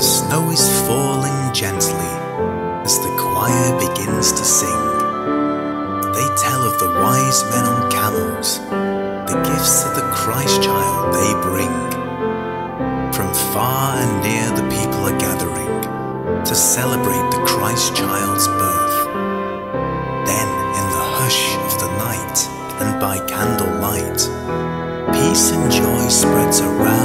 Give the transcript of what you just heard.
The snow is falling gently as the choir begins to sing. They tell of the wise men on camels, the gifts of the Christ child they bring. From far and near, the people are gathering to celebrate the Christ child's birth. Then, in the hush of the night and by candlelight, peace and joy spreads around